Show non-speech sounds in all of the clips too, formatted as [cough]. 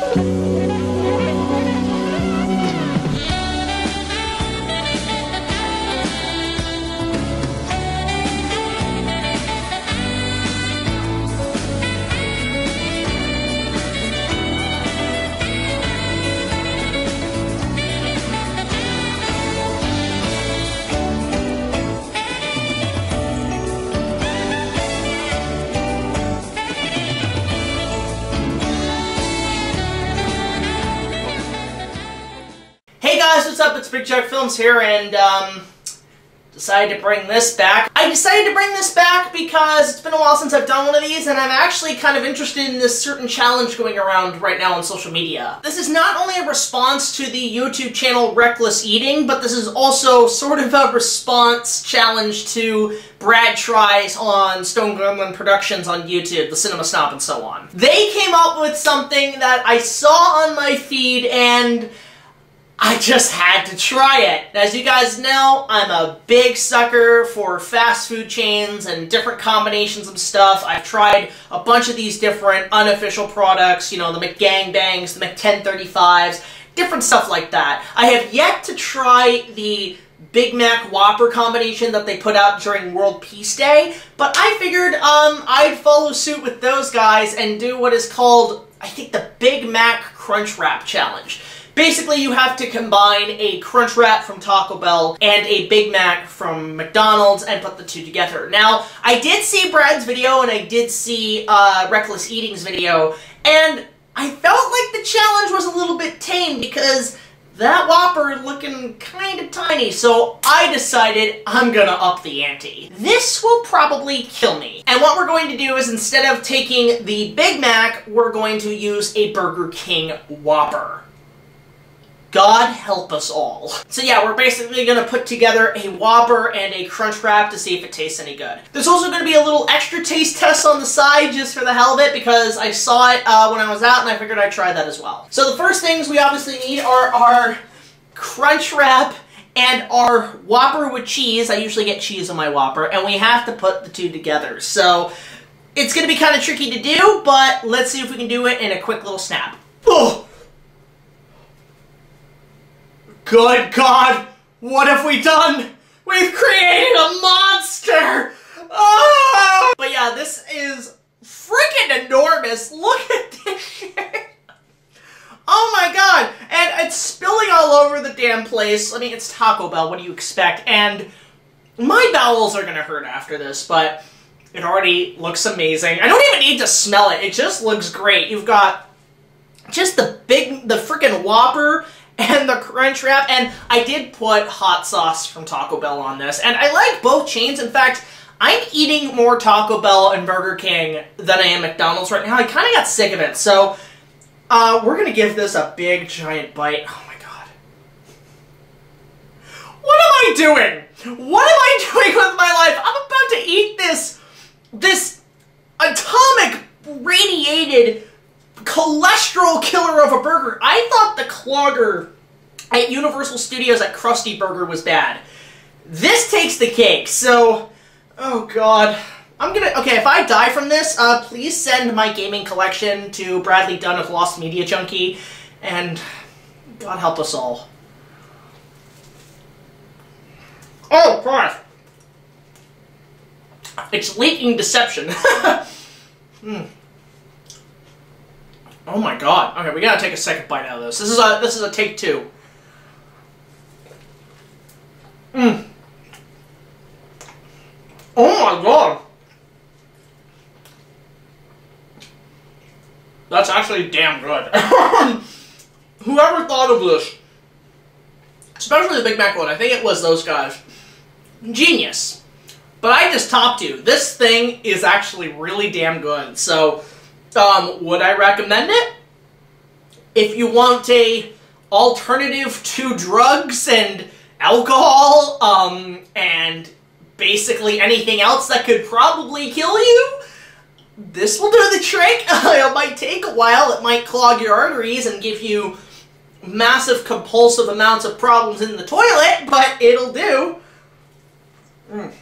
Hey guys, what's up? It's Big Jack Films here, and um, decided to bring this back. I decided to bring this back because it's been a while since I've done one of these, and I'm actually kind of interested in this certain challenge going around right now on social media. This is not only a response to the YouTube channel Wreckless Eating, but this is also sort of a response challenge to Brad Tries on Stone Gremlin Productions on YouTube, the Cinema Snob, and so on. They came up with something that I saw on my feed, and I just had to try it. As you guys know, I'm a big sucker for fast food chains and different combinations of stuff. I've tried a bunch of these different unofficial products, you know, the McGangbangs, the McX1035s, different stuff like that. I have yet to try the Big Mac Whopper combination that they put out during World Peace Day, but I figured um, I'd follow suit with those guys and do what is called, I think, the Big Mac Crunch Wrap Challenge. Basically, you have to combine a Crunch Wrap from Taco Bell and a Big Mac from McDonald's and put the two together. Now, I did see Brad's video and I did see uh, Wreckless Eating's video, and I felt like the challenge was a little bit tame because that Whopper looking kind of tiny, so I decided I'm gonna up the ante. This will probably kill me. And what we're going to do is instead of taking the Big Mac, we're going to use a Burger King Whopper. God help us all. So yeah, we're basically gonna put together a Whopper and a Crunch Wrap to see if it tastes any good. There's also gonna be a little extra taste test on the side just for the hell of it because I saw it uh, when I was out and I figured I'd try that as well. So the first things we obviously need are our Crunch Wrap and our Whopper with cheese. I usually get cheese on my Whopper and we have to put the two together. So it's gonna be kind of tricky to do, but let's see if we can do it in a quick little snap. Good God! What have we done? We've created a monster! Oh! But yeah, this is freaking enormous. Look at this shit. Oh my god! And it's spilling all over the damn place. I mean, it's Taco Bell. What do you expect? And my bowels are gonna hurt after this, but it already looks amazing. I don't even need to smell it. It just looks great. You've got just the big, the freaking Whopper and the Crunch Wrap, and I did put hot sauce from Taco Bell on this, and I like both chains. In fact, I'm eating more Taco Bell and Burger King than I am McDonald's right now. I kind of got sick of it, so uh, we're gonna give this a big giant bite. Oh my god. What am I doing? What am I [laughs] doing with my life? I'm about to eat this, this atomic radiated cholesterol killer of a burger. I thought the clogger at Universal Studios at Krusty Burger was bad. This takes the cake, so... Oh god. I'm gonna... Okay, if I die from this, uh, please send my gaming collection to Bradley Dunn of Lost Media Junkie, and God help us all. Oh, Christ! It's leaking deception. [laughs] Hmm. Oh my god. Okay, we gotta take a second bite out of this. This is a this is a take two. Mmm. Oh my god. That's actually damn good. [laughs] Whoever thought of this, especially the Big Mac one, I think it was those guys. Genius. But I just topped you. This thing is actually really damn good. So, um, would I recommend it? If you want a alternative to drugs and alcohol, um, and basically anything else that could probably kill you, this will do the trick. [laughs] it might take a while, it might clog your arteries and give you massive compulsive amounts of problems in the toilet, but it'll do. Mm.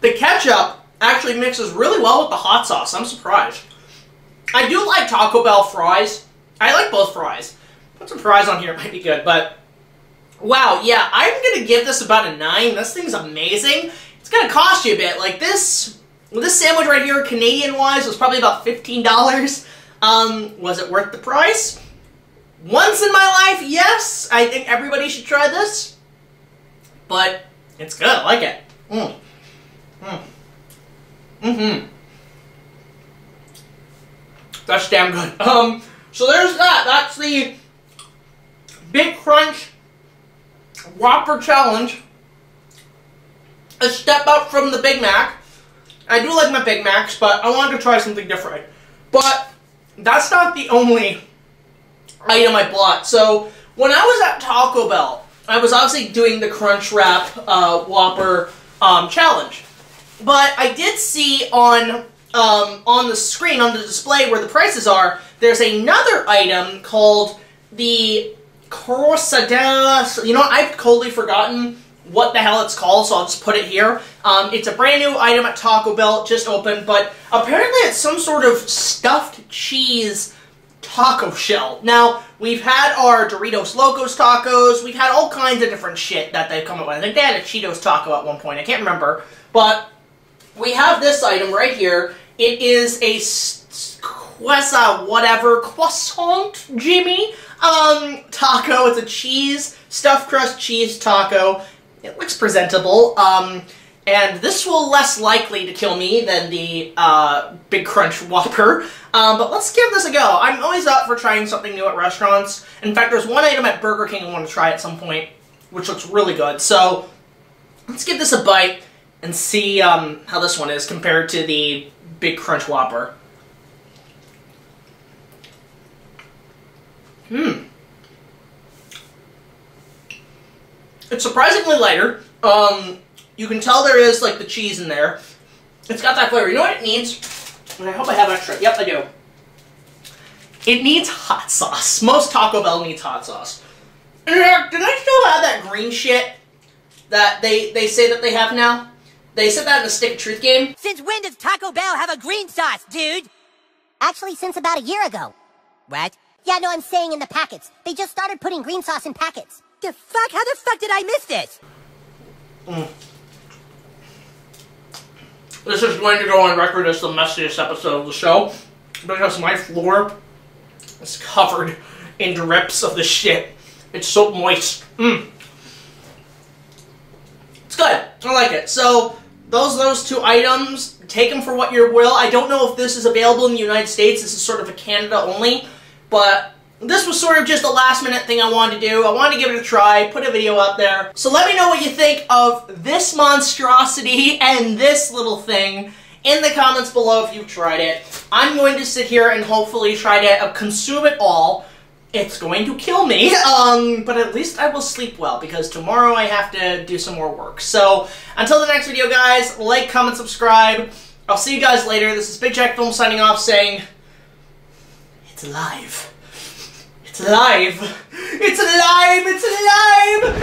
The ketchup actually mixes really well with the hot sauce. I'm surprised. I do like Taco Bell fries. I like both fries. Put some fries on here, it might be good, but wow, yeah, I'm gonna give this about a 9. This thing's amazing. It's gonna cost you a bit. Like this, this sandwich right here, Canadian-wise, was probably about $15. Um, was it worth the price? Once in my life, yes. I think everybody should try this. But it's good. I like it. Mm. Mm. Mm-hmm. That's damn good. Um, so there's that. That's the Big Crunch Whopper Challenge. A step up from the Big Mac. I do like my Big Macs, but I wanted to try something different. But that's not the only item I bought. So when I was at Taco Bell, I was obviously doing the Crunch Wrap uh, Whopper um, challenge. But I did see on um, on the screen, on the display where the prices are, there's another item called the Corsadera. You know, I've totally forgotten what the hell it's called, so I'll just put it here. Um, it's a brand new item at Taco Bell, just opened, but apparently it's some sort of stuffed cheese taco shell. Now, we've had our Doritos Locos tacos, we've had all kinds of different shit that they've come up with. I think they had a Cheetos taco at one point, I can't remember, but we have this item right here. It is a quessa whatever croissant, Jimmy, um, taco. It's a cheese, stuffed crust cheese taco. It looks presentable. Um, and this will less likely to kill me than the uh, Big Crunch Whopper. Um, but let's give this a go. I'm always up for trying something new at restaurants. In fact, there's one item at Burger King I want to try at some point, which looks really good. So let's give this a bite and see um, how this one is compared to the Big Crunch Whopper. Hmm. It's surprisingly lighter. Um, you can tell there is, like, the cheese in there. It's got that flavor. You know what it needs? And I hope I have extra. Yep, I do. It needs hot sauce. Most Taco Bell needs hot sauce. Did I still have that green shit that they, they say that they have now? They said that in the Stick of Truth game. Since when does Taco Bell have a green sauce, dude? Actually, since about a year ago. What? Yeah, no, I'm saying in the packets. They just started putting green sauce in packets. The fuck? How the fuck did I miss this? Mm. This is going to go on record as the messiest episode of the show because my floor is covered in drips of the shit. It's so moist. Mm. It's good. I like it. So those those two items, take them for what you will. I don't know if this is available in the United States. This is sort of a Canada only, but this was sort of just a last minute thing I wanted to do. I wanted to give it a try, put a video out there. So let me know what you think of this monstrosity [laughs] and this little thing in the comments below if you've tried it. I'm going to sit here and hopefully try to consume it all. It's going to kill me, um, but at least I will sleep well because tomorrow I have to do some more work. So until the next video, guys, like, comment, subscribe. I'll see you guys later. This is Big Jack Film signing off saying, it's alive. It's alive. It's alive. It's alive.